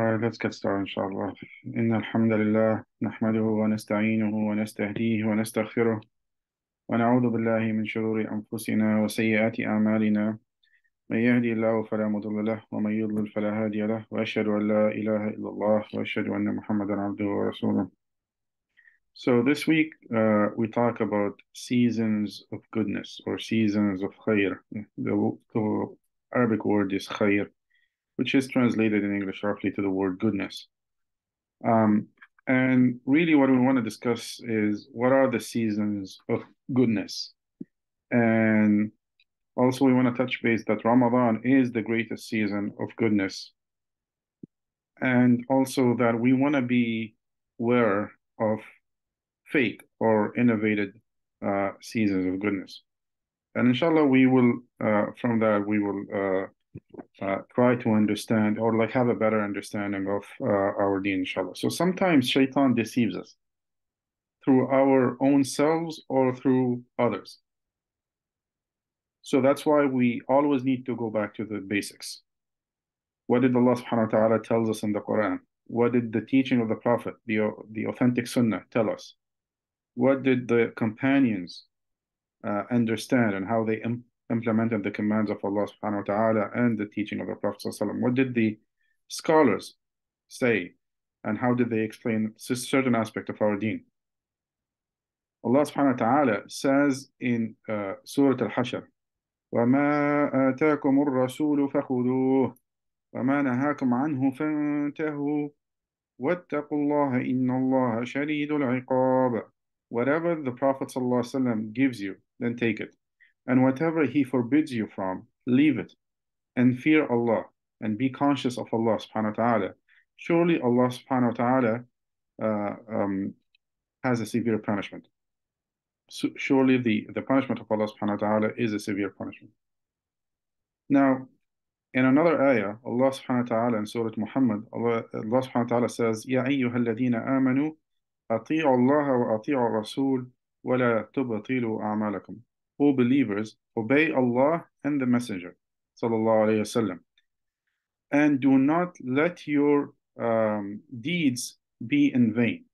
Alright, let's get started inshallah. إن الحمد لله نحمده ونستعينه ونستهديه ونستغفره ونعوذ بالله من شرور أنفسنا وسيئات أعمالنا من يهدي الله فلا مضل له ومن يضلل فلا هادي له وأشهد أن لا إله إلا الله وأشهد أن محمدا عبده ورسوله So this week uh, we talk about seasons of goodness or seasons of khair. The, the Arabic word is khair which is translated in English roughly to the word goodness. Um, and really, what we want to discuss is what are the seasons of goodness? And also, we want to touch base that Ramadan is the greatest season of goodness. And also, that we want to be aware of fake or innovated uh, seasons of goodness. And inshallah, we will, uh, from that, we will uh, uh, try to understand or like have a better understanding of uh, our deen, inshallah. So sometimes shaitan deceives us through our own selves or through others. So that's why we always need to go back to the basics. What did Allah subhanahu wa ta'ala tells us in the Quran? What did the teaching of the Prophet, the, the authentic sunnah, tell us? What did the companions uh, understand and how they implemented the commands of Allah subhanahu wa ta'ala and the teaching of the Prophet sallallahu What did the scholars say and how did they explain certain aspect of our deen? Allah subhanahu wa ta'ala says in uh, Surah Al-Hashr, وَمَا آتَاكُمُ الرَّسُولُ فَخُذُوهُ وَمَا نَهَاكُمْ عَنْهُ فَانْتَهُوا وَاتَّقُوا اللَّهَ إِنَّ اللَّهَ شَدِيدُ الْعِقَابِ Whatever the Prophet ﷺ gives you, then take it. And whatever He forbids you from, leave it. And fear Allah and be conscious of Allah subhanahu wa ta'ala. Surely Allah subhanahu wa ta'ala uh, um, has a severe punishment. So surely the, the punishment of Allah subhanahu wa ta'ala is a severe punishment. Now, in another ayah, Allah subhanahu wa ta'ala in Surah Muhammad, Allah, Allah subhanahu wa ta'ala says, Ya أيها الذين آمنوا أطيعوا الله وأطيعوا الرسول ولا تبطلوا أعمالكم. O believers, obey Allah and the Messenger, wasallam, and do not let your um, deeds be in vain.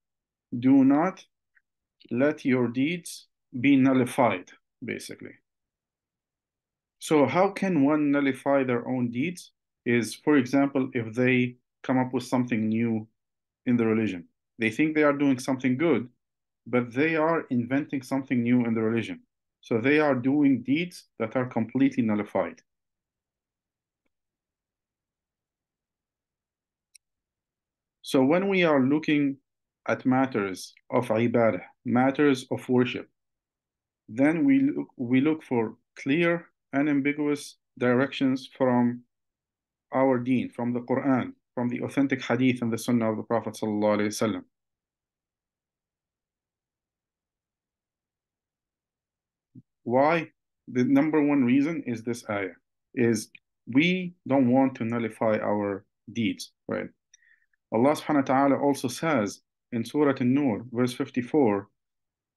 Do not let your deeds be nullified, basically. So, how can one nullify their own deeds? Is, for example, if they come up with something new in the religion, they think they are doing something good, but they are inventing something new in the religion. So they are doing deeds that are completely nullified. So when we are looking at matters of ibadah, matters of worship, then we look, we look for clear and ambiguous directions from our deen, from the Quran, from the authentic hadith and the sunnah of the Prophet sallallahu alaihi wasallam. Why? The number one reason is this ayah, is we don't want to nullify our deeds, right? Allah subhanahu wa ta'ala also says in Surah An-Nur, verse 54,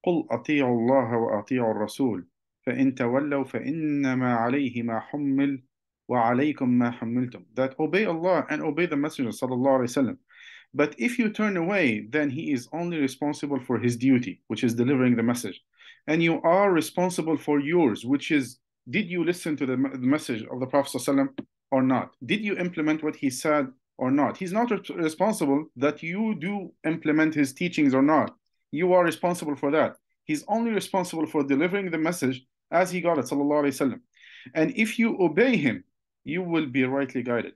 قُلْ أَطِيعُوا اللَّهَ وَأَطِيعُوا الرَّسُولَ فَإِن تَوَلَّوْا فَإِنَّمَا عَلَيْهِ مَا حُمِّلْ وَعَلَيْكُمْ مَا حُمِّلْتُمْ That obey Allah and obey the Messenger sallallahu alayhi wasallam. But if you turn away, then he is only responsible for his duty, which is delivering the message and you are responsible for yours, which is did you listen to the, the message of the Prophet ﷺ or not? Did you implement what he said or not? He's not responsible that you do implement his teachings or not. You are responsible for that. He's only responsible for delivering the message as he got it, sallallahu alaihi wasallam. And if you obey him, you will be rightly guided.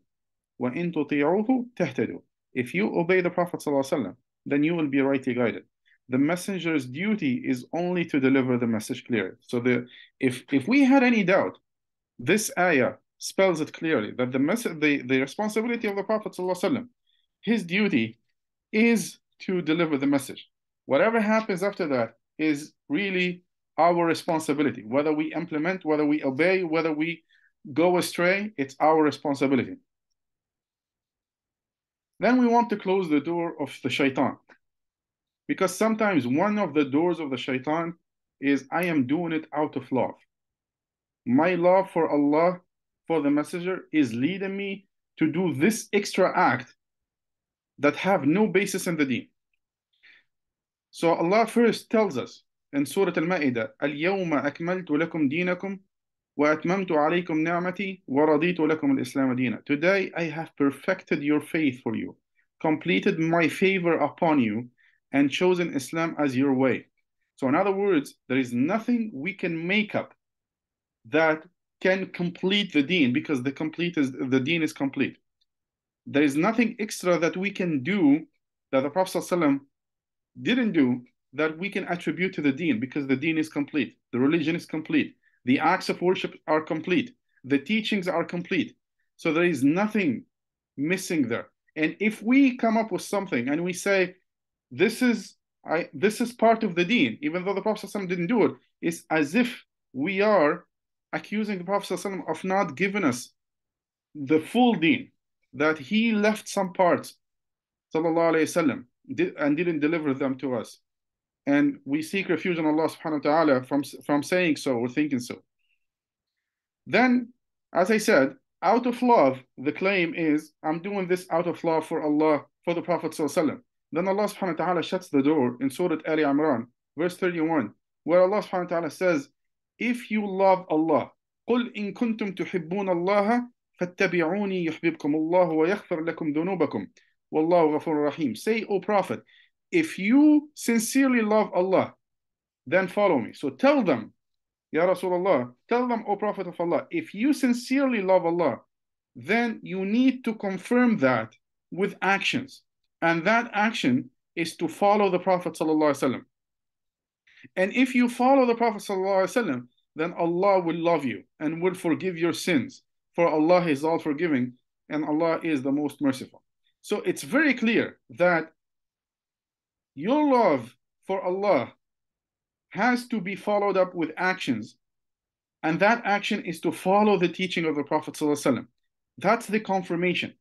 وَإِن تُطِيعُوهُ تَهْتَدُوا If you obey the Prophet sallallahu alaihi wasallam, then you will be rightly guided the messenger's duty is only to deliver the message clearly. So the if if we had any doubt, this ayah spells it clearly that the message the, the responsibility of the Prophet his duty is to deliver the message. Whatever happens after that is really our responsibility. Whether we implement, whether we obey, whether we go astray, it's our responsibility. Then we want to close the door of the shaitan. Because sometimes one of the doors of the shaitan is I am doing it out of love. My love for Allah, for the messenger, is leading me to do this extra act that have no basis in the deen. So Allah first tells us in Surah Al-Ma'idah, اليوم أكملت لكم دينكم وأتممت عليكم نعمتي ورضيت لكم الإسلام دينا. Today I have perfected your faith for you, completed my favor upon you, and chosen Islam as your way. So in other words, there is nothing we can make up that can complete the deen because the complete is the deen is complete. There is nothing extra that we can do that the Prophet ﷺ didn't do that we can attribute to the deen because the deen is complete, the religion is complete, the acts of worship are complete, the teachings are complete. So there is nothing missing there. And if we come up with something and we say, this is I this is part of the deen, even though the Prophet ﷺ didn't do it, it's as if we are accusing the Prophet ﷺ of not giving us the full deen, that he left some parts, did, and didn't deliver them to us. And we seek refuge in Allah subhanahu wa ta'ala from, from saying so or thinking so. Then, as I said, out of love, the claim is, I'm doing this out of love for Allah, for the Prophet sallallahu then Allah subhanahu wa ta'ala shuts the door in Surah Ali Imran, verse 31, where Allah subhanahu wa ta'ala says, If you love Allah, قل إن كنتم تحبون الله فاتبعوني يحببكم الله ويغفر لكم ذنوبكم والله غفور رحيم. Say, O Prophet, if you sincerely love Allah, then follow me. So tell them, Ya Rasulullah, tell them, O Prophet of Allah, if you sincerely love Allah, then you need to confirm that with actions. And that action is to follow the Prophet ﷺ. And if you follow the Prophet ﷺ, then Allah will love you and will forgive your sins. For Allah is all forgiving and Allah is the most merciful. So it's very clear that your love for Allah has to be followed up with actions. And that action is to follow the teaching of the Prophet. ﷺ. That's the confirmation.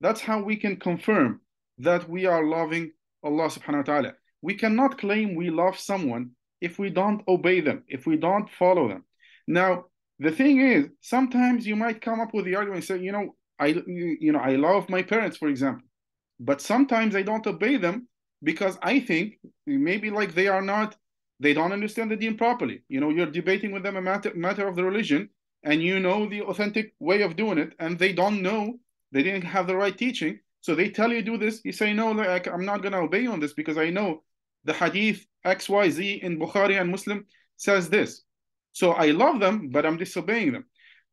That's how we can confirm that we are loving Allah subhanahu wa ta'ala. We cannot claim we love someone if we don't obey them, if we don't follow them. Now, the thing is, sometimes you might come up with the argument and say, you know, I you know, I love my parents, for example, but sometimes I don't obey them because I think maybe like they are not, they don't understand the deen properly. You know, you're debating with them a matter, matter of the religion, and you know the authentic way of doing it, and they don't know, they didn't have the right teaching. So they tell you do this. You say, no, like, I'm not going to obey you on this because I know the hadith XYZ in Bukhari and Muslim says this. So I love them, but I'm disobeying them.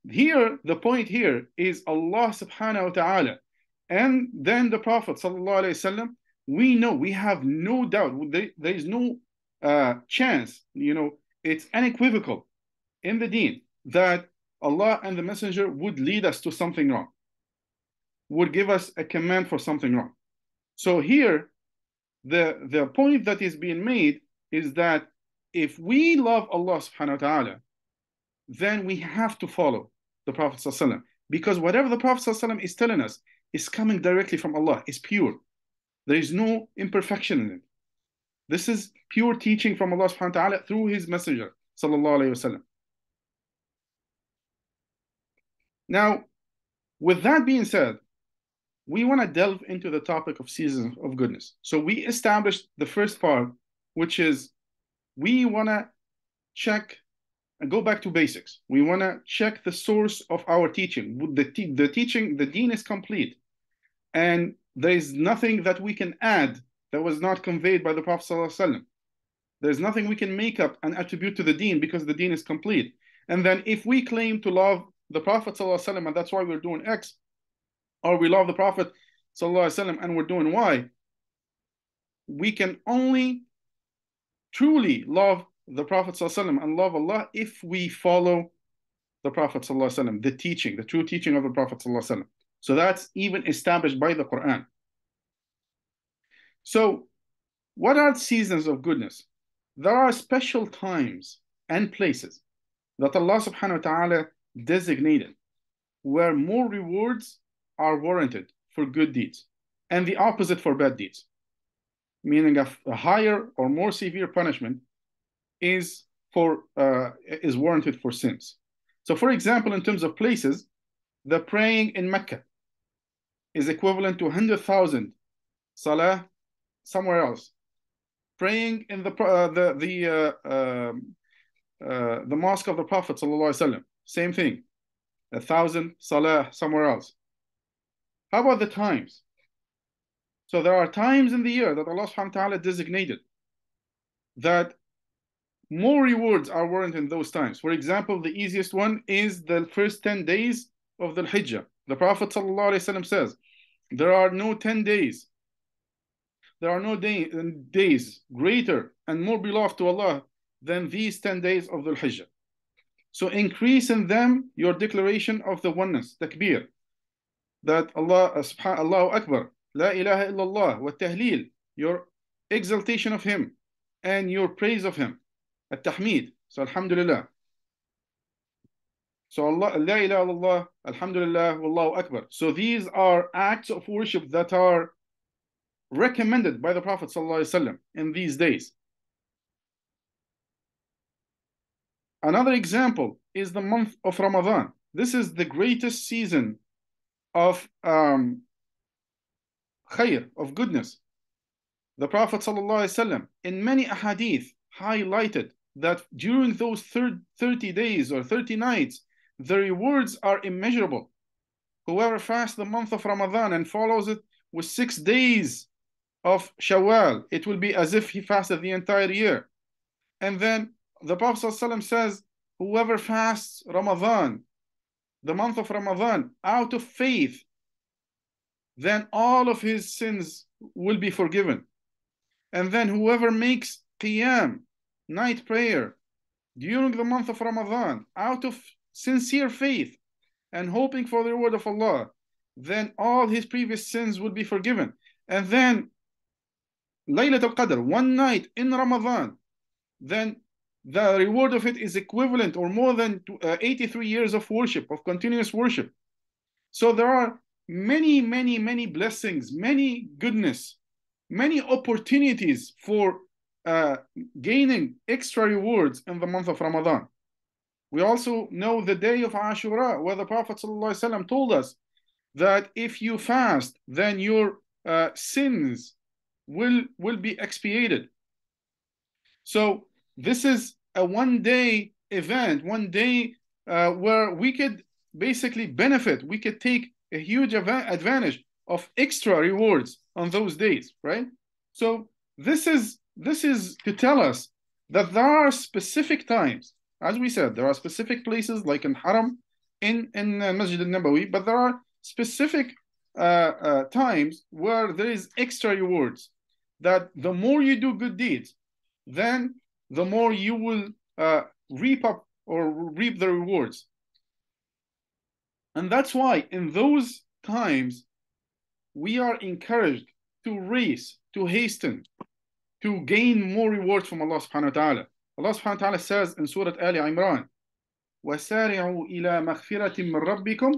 Here, the point here is Allah subhanahu wa ta'ala. And then the Prophet sallallahu alayhi wasallam, we know, we have no doubt, there, there is no uh, chance, you know, it's unequivocal in the deen that Allah and the Messenger would lead us to something wrong would give us a command for something wrong. So here, the, the point that is being made is that if we love Allah subhanahu wa ta'ala, then we have to follow the Prophet ﷺ, because whatever the Prophet ﷺ is telling us is coming directly from Allah, is pure. There is no imperfection in it. This is pure teaching from Allah subhanahu wa ta'ala through his messenger, sallallahu alayhi wasallam. Now, with that being said, we want to delve into the topic of seasons of goodness. So we established the first part, which is we want to check and go back to basics. We want to check the source of our teaching. The, te- the teaching, the deen is complete. And there is nothing that we can add that was not conveyed by the Prophet. ﷺ. There's nothing we can make up and attribute to the deen because the deen is complete. And then if we claim to love the Prophet ﷺ, and that's why we're doing X, or we love the Prophet وسلم, and we're doing Y, we can only truly love the Prophet وسلم, and love Allah if we follow the Prophet وسلم, the teaching, the true teaching of the Prophet. وسلم. So that's even established by the Quran. So, what are seasons of goodness? There are special times and places that Allah subhanahu wa ta'ala designated where more rewards are warranted for good deeds and the opposite for bad deeds meaning a, a higher or more severe punishment is for uh, is warranted for sins so for example in terms of places the praying in mecca is equivalent to 100000 salah somewhere else. Praying in the uh, the the uh, um, uh, the mosque of the Prophet sallallahu alaihi wasallam, same thing. A thousand salah somewhere else. How about the times? So there are times in the year that Allah subhanahu wa ta'ala designated that more rewards are warranted in those times. For example, the easiest one is the first 10 days of the Hijjah. The Prophet ﷺ says, There are no 10 days, there are no day, days greater and more beloved to Allah than these 10 days of the Hijjah. So increase in them your declaration of the oneness, takbir, that Allah, uh, subhanallah Akbar, La ilaha illallah, wa tahleel, your exaltation of Him and your praise of Him, at tahmid. So, Alhamdulillah. So, Allah, La ilaha illallah, Alhamdulillah, Wallahu Akbar. So, these are acts of worship that are recommended by the Prophet in these days. Another example is the month of Ramadan. This is the greatest season of um, khair of goodness the prophet sallallahu in many ahadith highlighted that during those 30 days or 30 nights, the rewards are immeasurable. Whoever fasts the month of Ramadan and follows it with six days of Shawwal, it will be as if he fasted the entire year. And then the Prophet ﷺ says, whoever fasts Ramadan, the month of Ramadan, out of faith, then all of his sins will be forgiven. And then whoever makes qiyam, night prayer during the month of Ramadan out of sincere faith and hoping for the reward of Allah, then all his previous sins would be forgiven. And then Laylat al-Qadr, one night in Ramadan, then the reward of it is equivalent or more than uh, 83 years of worship, of continuous worship. So there are many, many, many blessings, many goodness, many opportunities for uh, gaining extra rewards in the month of Ramadan. We also know the day of Ashura, where the Prophet ﷺ told us that if you fast, then your uh, sins will, will be expiated. So this is a one day event, one day uh, where we could basically benefit, we could take a huge advantage of extra rewards on those days, right? So this is this is to tell us that there are specific times, as we said, there are specific places like in Haram, in, in uh, Masjid al-Nabawi, but there are specific uh, uh, times where there is extra rewards, that the more you do good deeds, then the more you will uh, reap up or reap the rewards. And that's why in those times, we are encouraged to race, to hasten, to gain more rewards from Allah subhanahu wa ta'ala. Allah subhanahu wa ta'ala says in Surah Ali Imran, وسارعوا إلى مغفرة من ربكم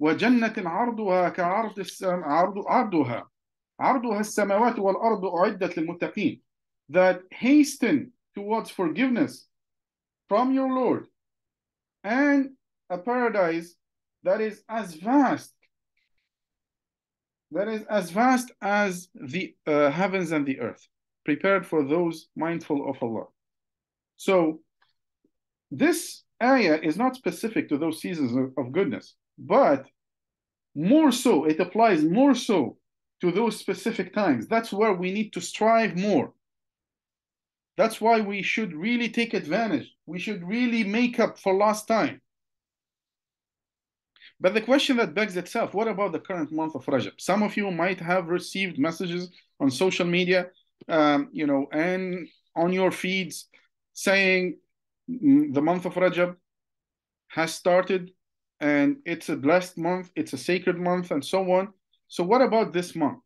وجنة عرضها كعرض السم... عرض عرضها عرضها السماوات والأرض أعدت للمتقين that hasten towards forgiveness from your Lord and a paradise that is as vast that is as vast as the uh, heavens and the earth prepared for those mindful of Allah. So this ayah is not specific to those seasons of, of goodness, but more so, it applies more so to those specific times. That's where we need to strive more. That's why we should really take advantage. We should really make up for lost time. But the question that begs itself, what about the current month of Rajab? Some of you might have received messages on social media um, you know, and on your feeds saying mm, the month of Rajab has started and it's a blessed month, it's a sacred month, and so on. So, what about this month?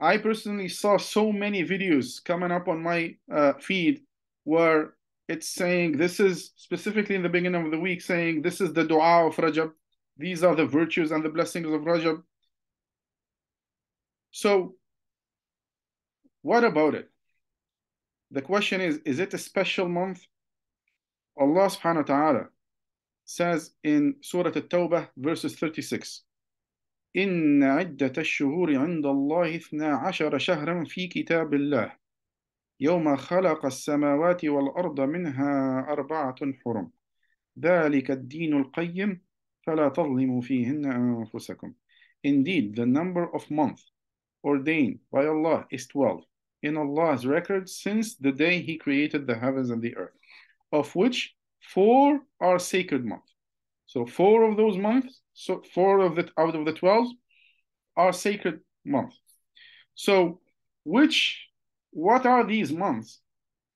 I personally saw so many videos coming up on my uh, feed where it's saying this is specifically in the beginning of the week saying this is the dua of Rajab. These are the virtues and the blessings of Rajab. So what about it? The question is, is it a special month? Allah subhanahu wa ta'ala says in Surah At-Tawbah verses 36. إن عدة الشهور عند الله اثنا عشر شهرا في كتاب الله يوم خلق السماوات والأرض منها أربعة حرم ذلك الدين القيم فلا تظلموا فيهن أنفسكم Indeed, the number of months ordained by Allah is 12 in Allah's record since the day He created the heavens and the earth, of which four are sacred months. So four of those months, so four of the out of the 12 are sacred months. So which what are these months?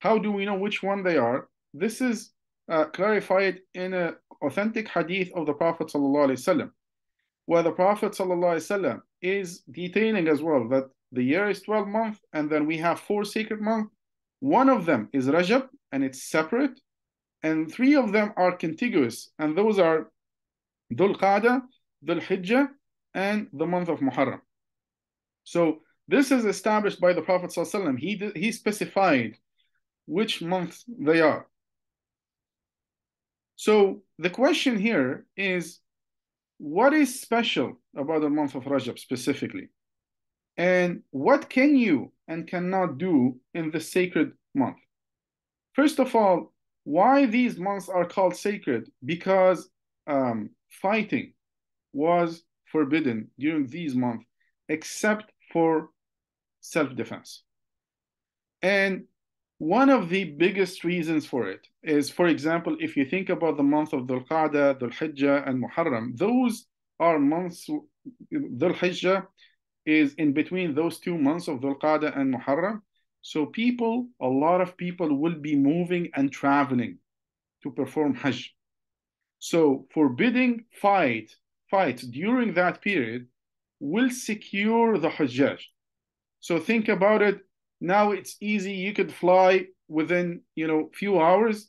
How do we know which one they are? This is uh, clarified in an authentic hadith of the Prophet where the Prophet is detailing as well that the year is 12 months and then we have four sacred months. One of them is Rajab and it's separate, and three of them are contiguous, and those are Dhul Qa'dah, Dhul Hijjah, and the month of Muharram. So this is established by the Prophet ﷺ. He, he specified which months they are. So the question here is what is special about the month of Rajab specifically? And what can you and cannot do in the sacred month? First of all, why these months are called sacred? Because um, fighting was forbidden during these months, except for self defense. And one of the biggest reasons for it is, for example, if you think about the month of Dhul Qa'dah, Dhul Hijjah, and Muharram, those are months, Dhul Hijjah is in between those two months of Dhul Qa'dah and Muharram. So people, a lot of people will be moving and traveling to perform Hajj. So forbidding fight, fights during that period will secure the Hajjaj. So think about it now it's easy. You could fly within, you know, few hours.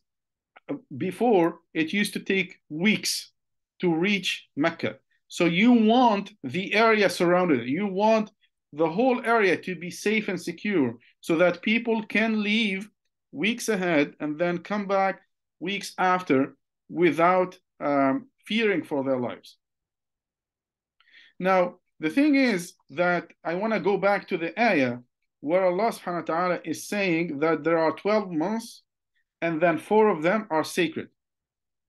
Uh, before it used to take weeks to reach Mecca. So you want the area surrounded. You want the whole area to be safe and secure so that people can leave weeks ahead and then come back weeks after without um, fearing for their lives. Now, the thing is that I want to go back to the ayah where Allah subhanahu wa ta'ala is saying that there are 12 months and then four of them are sacred.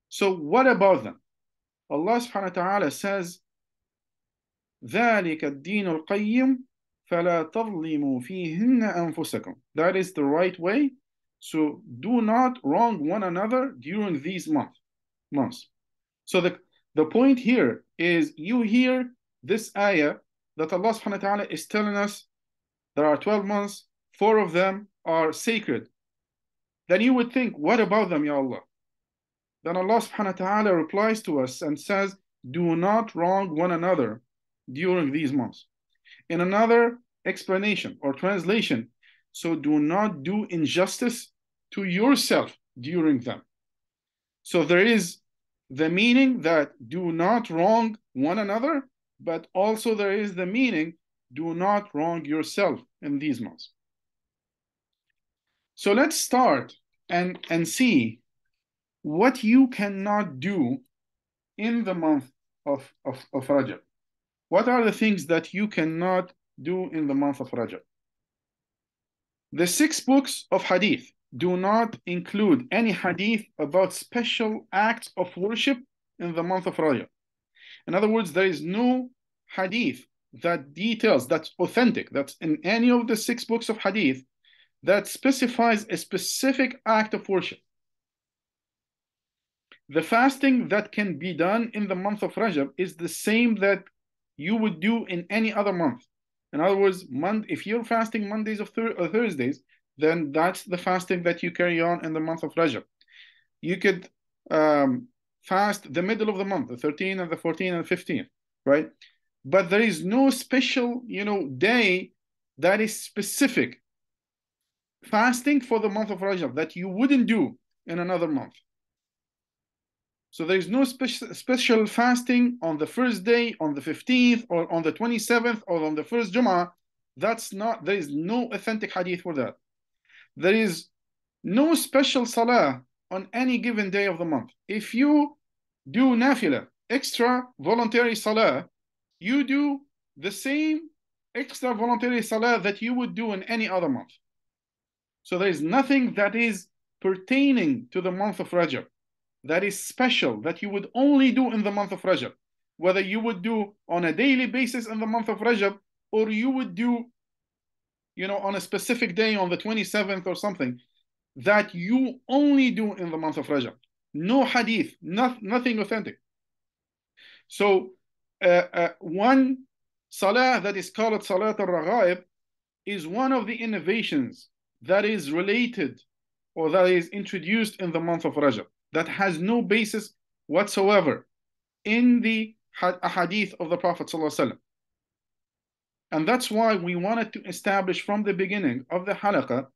So what about them? Allah subhanahu wa ta'ala says, ذلك الدين القيم فلا تظلموا فيهن أنفسكم. That is the right way. So do not wrong one another during these month, months. So the, the point here is you hear this ayah that Allah subhanahu wa ta'ala is telling us there are 12 months, four of them are sacred. Then you would think, what about them, Ya Allah? Then Allah subhanahu wa ta'ala replies to us and says, do not wrong one another during these months. In another explanation or translation, so do not do injustice to yourself during them. So there is the meaning that do not wrong one another, but also there is the meaning do not wrong yourself in these months. So let's start and, and see what you cannot do in the month of, of, of Rajab. What are the things that you cannot do in the month of Rajab? The six books of Hadith do not include any Hadith about special acts of worship in the month of Rajab. In other words, there is no Hadith that details, that's authentic, that's in any of the six books of hadith, that specifies a specific act of worship. The fasting that can be done in the month of Rajab is the same that you would do in any other month. In other words, month, if you're fasting Mondays or, Thursdays, then that's the fasting that you carry on in the month of Rajab. You could um, fast the middle of the month, the 13th and the 14th and 15th, right? but there is no special, you know, day that is specific fasting for the month of Rajab that you wouldn't do in another month. So there is no special special fasting on the first day, on the 15th, or on the 27th, or on the first Jummah. That's not, there is no authentic hadith for that. There is no special salah on any given day of the month. If you do nafila, extra voluntary salah, you do the same extra voluntary salah that you would do in any other month. So there is nothing that is pertaining to the month of Rajab that is special that you would only do in the month of Rajab. Whether you would do on a daily basis in the month of Rajab or you would do, you know, on a specific day on the 27th or something that you only do in the month of Rajab. No hadith, not, nothing authentic. So uh, uh, one salah that is called Salat al-Raghaib is one of the innovations that is related or that is introduced in the month of Rajab that has no basis whatsoever in the hadith of the Prophet ﷺ. And that's why we wanted to establish from the beginning of the halaqah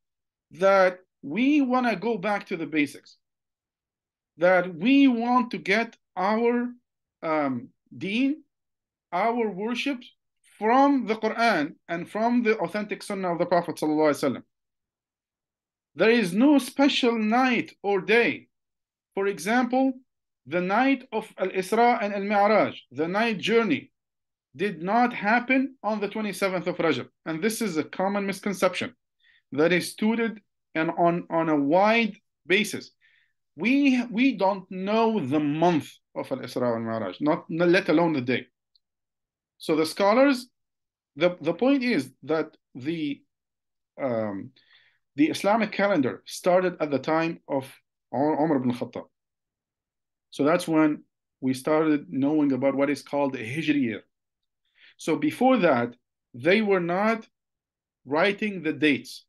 that we want to go back to the basics. That we want to get our um, deen, our worship from the Quran and from the authentic sunnah of the Prophet. There is no special night or day. For example, the night of Al Isra and Al Mi'raj, the night journey, did not happen on the 27th of Rajab. And this is a common misconception that is studied and on, on a wide basis. We, we don't know the month of Al Isra and Mi'raj, not let alone the day. So the scholars, the, the point is that the um, the Islamic calendar started at the time of Umar ibn Khattab. So that's when we started knowing about what is called the Hijri. So before that, they were not writing the dates.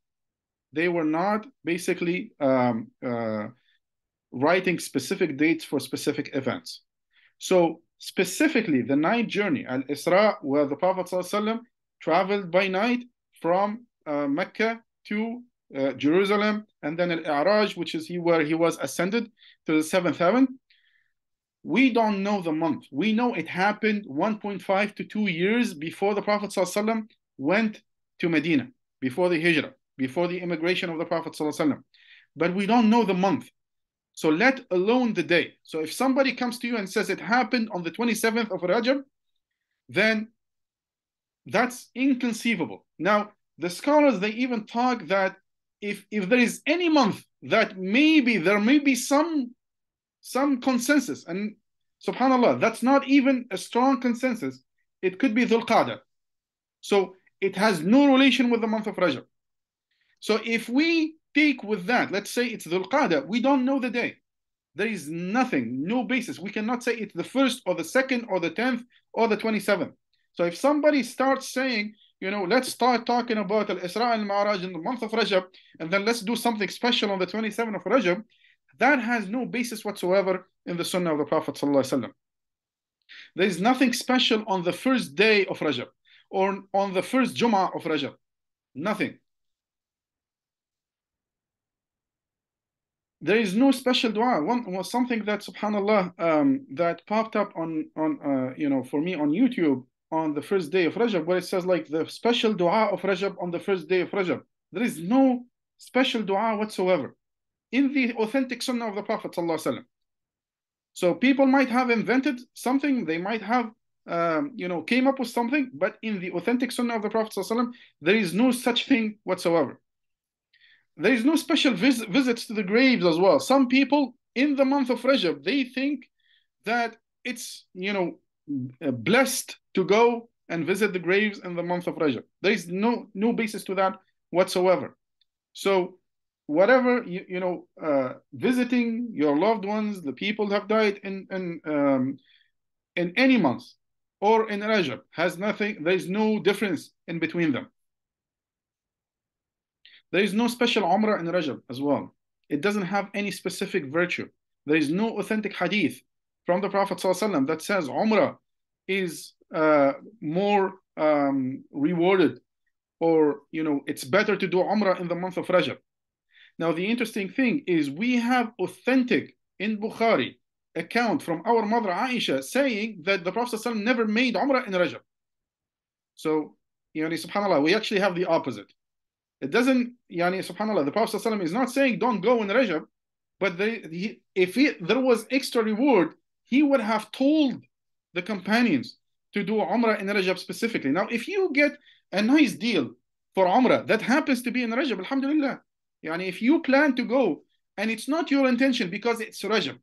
They were not basically um, uh, writing specific dates for specific events. So specifically, the night journey, Al-Isra, where the Prophet ﷺ traveled by night from uh, Mecca to uh, Jerusalem, and then Al-Mi'raj, which is he, where he was ascended to the seventh heaven. We don't know the month. We know it happened 1.5 to 2 years before the Prophet ﷺ went to Medina, before the Hijrah, before the immigration of the Prophet ﷺ. But we don't know the month. So let alone the day. So if somebody comes to you and says it happened on the 27th of Rajab, then that's inconceivable. Now, the scholars, they even talk that if, if there is any month that maybe there may be some some consensus. And subhanAllah, that's not even a strong consensus. It could be Dhul Qa'dah. So it has no relation with the month of Rajab. So if we take with that, let's say it's Dhul Qa'dah, we don't know the day. There is nothing, no basis. We cannot say it's the first or the second or the 10th or the 27th. So if somebody starts saying, you know, let's start talking about Al Isra al Ma'raj in the month of Rajab, and then let's do something special on the 27th of Rajab, that has no basis whatsoever in the Sunnah of the Prophet. There is nothing special on the first day of Rajab or on the first Jum'ah of Rajab. Nothing. There is no special dua. One was something that, subhanallah, um, that popped up on on uh, you know for me on YouTube on the first day of Rajab, where it says like the special dua of Rajab on the first day of Rajab. There is no special dua whatsoever in the authentic sunnah of the Prophet. So people might have invented something, they might have um, you know, came up with something, but in the authentic sunnah of the Prophet there is no such thing whatsoever. There is no special vis visits to the graves as well. Some people in the month of Rajab, they think that it's, you know, blessed to go and visit the graves in the month of Rajab. There is no no basis to that whatsoever. So whatever you, you know uh, visiting your loved ones the people have died in in um, in any month or in Rajab has nothing there is no difference in between them there is no special umrah in Rajab as well it doesn't have any specific virtue there is no authentic hadith from the Prophet ﷺ that says umrah is uh, more um, rewarded or you know it's better to do umrah in the month of Rajab now, the interesting thing is we have authentic in Bukhari account from our mother Aisha saying that the Prophet ﷺ never made Umrah in Rajab. So, yani, subhanAllah, we actually have the opposite. It doesn't, yani, subhanAllah, the Prophet ﷺ is not saying don't go in Rajab, but they, he, if he, there was extra reward, he would have told the companions to do Umrah in Rajab specifically. Now, if you get a nice deal for Umrah that happens to be in Rajab, Alhamdulillah. Yani if you plan to go and it's not your intention because it's Rajab,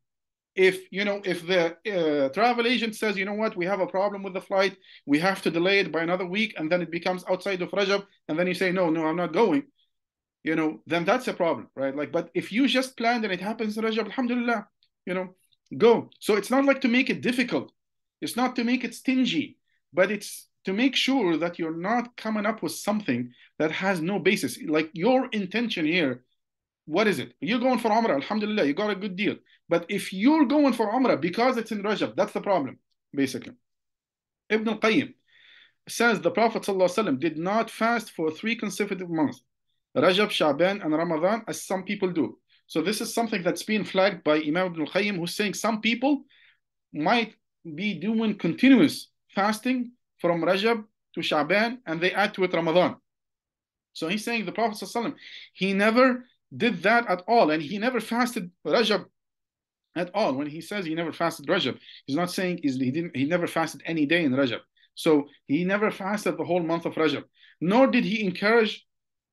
if you know if the uh, travel agent says you know what? We have a problem with the flight. We have to delay it by another week and then it becomes outside of rajab and then you say no no i'm not going you know then that's a problem right? Like but if you just planned and it happens in rajab alhamdulillah you know go. So it's not like to make it difficult it's not to make it stingy but it's to make sure that you're not coming up with something that has no basis like your intention here what is it? You're going for Umrah, Alhamdulillah, you got a good deal. But if you're going for Umrah because it's in Rajab, that's the problem, basically. Ibn al-Qayyim says the Prophet ﷺ did not fast for three consecutive months, Rajab, Sha'ban, and Ramadan, as some people do. So this is something that's been flagged by Imam Ibn al-Qayyim, who's saying some people might be doing continuous fasting from Rajab to Sha'ban, and they add to it Ramadan. So he's saying the Prophet ﷺ, he never did that at all, and he never fasted Rajab at all. When he says he never fasted Rajab, he's not saying he didn't he never fasted any day in Rajab. So he never fasted the whole month of Rajab, nor did he encourage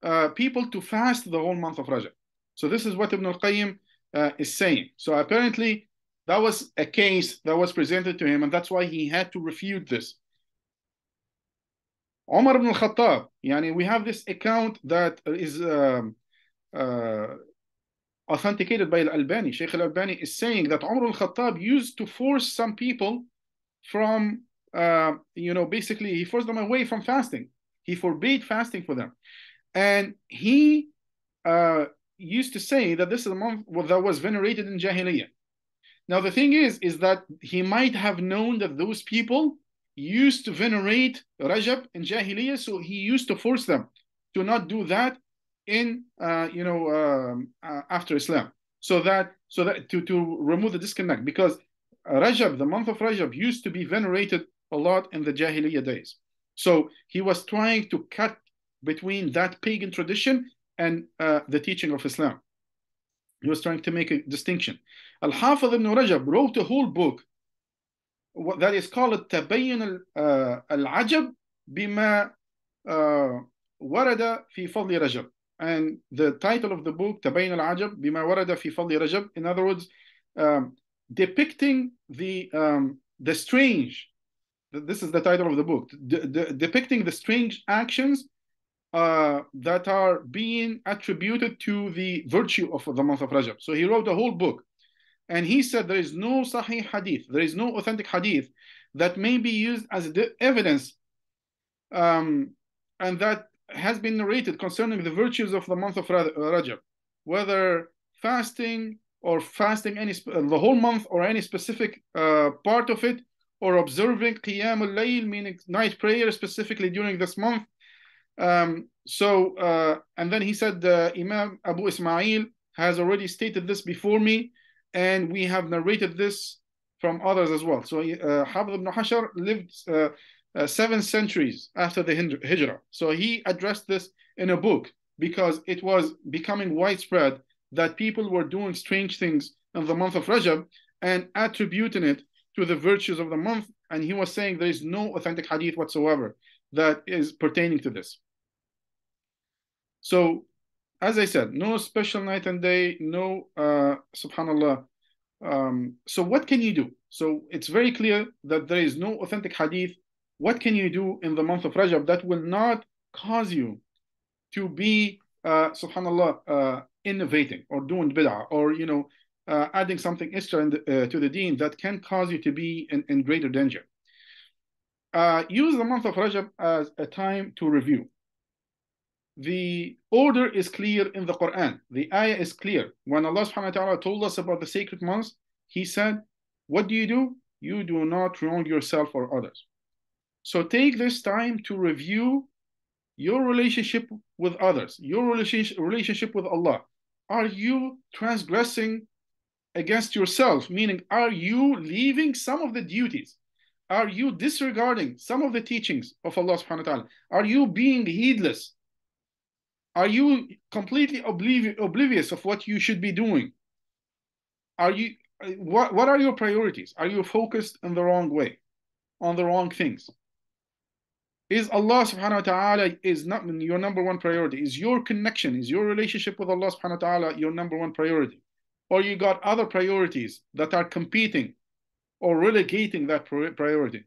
uh, people to fast the whole month of Rajab. So this is what Ibn al-Qayyim uh, is saying. So apparently that was a case that was presented to him, and that's why he had to refute this. Umar ibn al-Khattab, yani we have this account that is um, uh, authenticated by Al-Albani. Sheikh Al-Albani is saying that Umar al-Khattab used to force some people from, uh, you know, basically he forced them away from fasting. He forbade fasting for them. And he uh, used to say that this is a month that was venerated in Jahiliyyah. Now the thing is, is that he might have known that those people used to venerate Rajab in Jahiliyyah, so he used to force them to not do that in uh, you know um, uh, after Islam, so that so that to to remove the disconnect because Rajab, the month of Rajab, used to be venerated a lot in the Jahiliyyah days. So he was trying to cut between that pagan tradition and uh, the teaching of Islam. He was trying to make a distinction. Al Hafidh ibn Rajab wrote a whole book that is called Tabayyun al uh, Ajab Bima uh, Warada fi Fadli Rajab. And the title of the book, Tabayyun al Ajab Bima Warada fi Fadli Rajab, in other words, um, depicting the, um, the strange, this is the title of the book, de- de- depicting the strange actions uh, that are being attributed to the virtue of the month of Rajab. So he wrote a whole book and he said there is no Sahih hadith, there is no authentic hadith that may be used as evidence um, and that has been narrated concerning the virtues of the month of Rajab, whether fasting or fasting any the whole month or any specific uh, part of it, or observing Qiyam al-Layl, meaning night prayer specifically during this month. Um, so, uh, and then he said, uh, Imam Abu Ismail has already stated this before me, and we have narrated this from others as well. So, uh, Hafid ibn Hajar lived uh, uh, seven centuries after the Hijrah. So he addressed this in a book because it was becoming widespread that people were doing strange things in the month of Rajab and attributing it to the virtues of the month. And he was saying there is no authentic hadith whatsoever that is pertaining to this. So, as I said, no special night and day, no, uh, subhanAllah. Um, so, what can you do? So, it's very clear that there is no authentic hadith what can you do in the month of Rajab that will not cause you to be, uh, subhanAllah, uh, innovating or doing bid'ah or, you know, uh, adding something extra the, uh, to the deen that can cause you to be in, in greater danger. Uh, use the month of Rajab as a time to review. The order is clear in the Quran. The ayah is clear. When Allah subhanahu wa ta'ala told us about the sacred months, He said, What do you do? You do not wrong yourself or others. So take this time to review your relationship with others, your relationship with Allah. Are you transgressing against yourself? Meaning, are you leaving some of the duties? Are you disregarding some of the teachings of Allah subhanahu wa ta'ala? Are you being heedless? Are you completely obliv oblivious of what you should be doing? Are you what, what are your priorities? Are you focused in the wrong way? on the wrong things? Is Allah subhanahu wa ta'ala is not your number one priority? Is your connection, is your relationship with Allah subhanahu wa ta'ala your number one priority? Or you got other priorities that are competing or relegating that priority?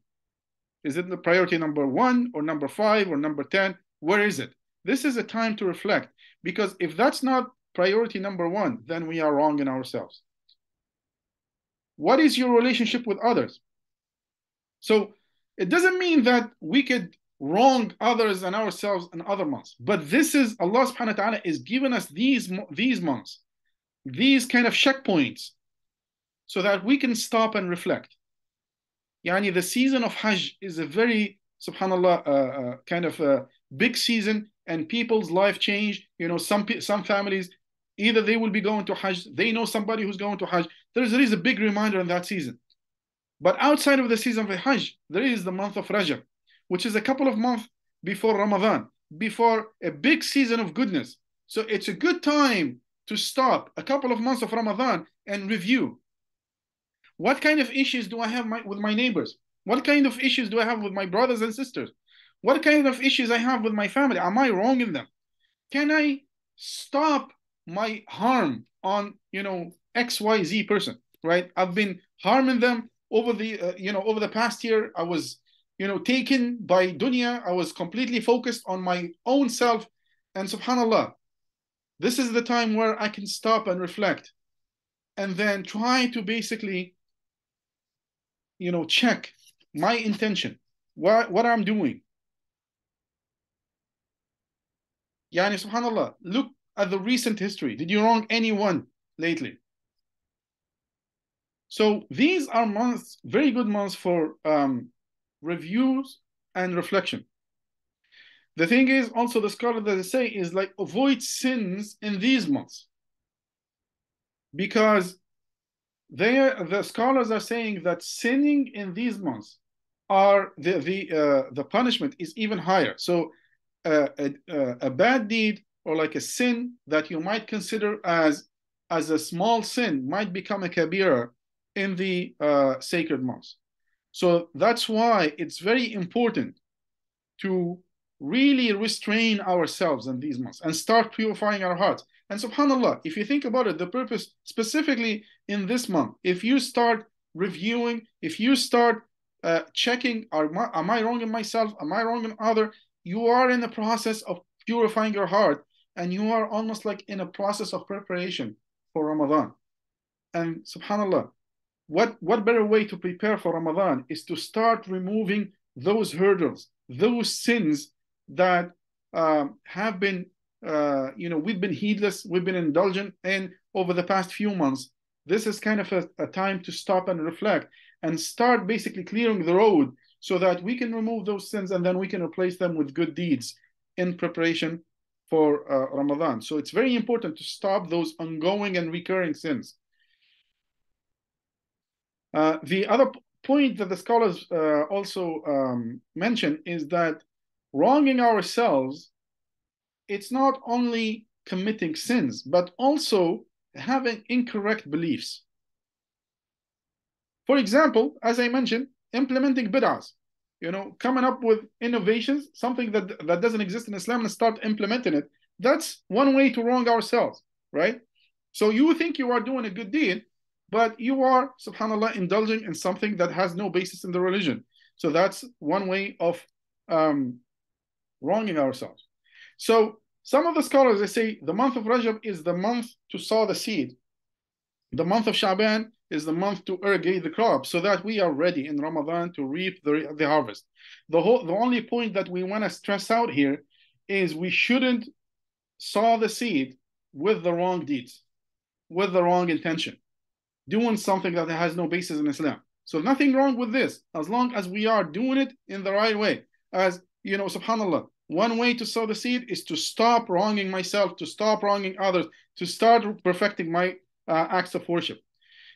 Is it the priority number one or number five or number 10? Where is it? This is a time to reflect because if that's not priority number one, then we are wrong in ourselves. What is your relationship with others? So it doesn't mean that we could wrong others and ourselves in other months, but this is Allah subhanahu wa ta'ala is giving us these, these months, these kind of checkpoints so that we can stop and reflect. Yani the season of Hajj is a very, subhanAllah, uh, uh, kind of a big season and people's life change. You know, some some families, either they will be going to Hajj, they know somebody who's going to Hajj. There is, there is a big reminder in that season. But outside of the season of Hajj, there is the month of Rajab, which is a couple of months before Ramadan, before a big season of goodness. So it's a good time to stop a couple of months of Ramadan and review what kind of issues do I have my, with my neighbors? What kind of issues do I have with my brothers and sisters? What kind of issues I have with my family? Am I wrong in them? Can I stop my harm on you know XYZ person? Right? I've been harming them over the uh, you know over the past year. I was you know taken by dunya. I was completely focused on my own self, and Subhanallah, this is the time where I can stop and reflect, and then try to basically you know, check my intention, what, what I'm doing. Yani subhanallah, look at the recent history. Did you wrong anyone lately? So these are months, very good months for um, reviews and reflection. The thing is also the scholar that they say is like avoid sins in these months. Because they are, the scholars are saying that sinning in these months are the the uh, the punishment is even higher. So a, a bad deed or like a sin that you might consider as as a small sin might become a kabira in the uh, sacred months. So that's why it's very important to really restrain ourselves in these months and start purifying our hearts. And subhanAllah, if you think about it, the purpose specifically in this month, if you start reviewing, if you start uh, checking, are, am I wrong in myself? Am I wrong in other? You are in the process of purifying your heart and you are almost like in a process of preparation for Ramadan. And subhanAllah, what, what better way to prepare for Ramadan is to start removing those hurdles, those sins that um, have been uh, you know, we've been heedless, we've been indulgent, and over the past few months, this is kind of a, a time to stop and reflect and start basically clearing the road so that we can remove those sins and then we can replace them with good deeds in preparation for uh, Ramadan. So it's very important to stop those ongoing and recurring sins. Uh, the other point that the scholars uh, also um, mention is that wronging ourselves it's not only committing sins, but also having incorrect beliefs. For example, as I mentioned, implementing bid'ahs, you know, coming up with innovations, something that, that doesn't exist in Islam and start implementing it. That's one way to wrong ourselves, right? So you think you are doing a good deed, but you are, subhanAllah, indulging in something that has no basis in the religion. So that's one way of um, wronging ourselves. So some of the scholars they say the month of Rajab is the month to sow the seed. The month of Shaban is the month to irrigate the crop so that we are ready in Ramadan to reap the, the harvest. The whole the only point that we want to stress out here is we shouldn't sow the seed with the wrong deeds, with the wrong intention, doing something that has no basis in Islam. So nothing wrong with this as long as we are doing it in the right way. As you know, subhanAllah, one way to sow the seed is to stop wronging myself, to stop wronging others, to start perfecting my uh, acts of worship.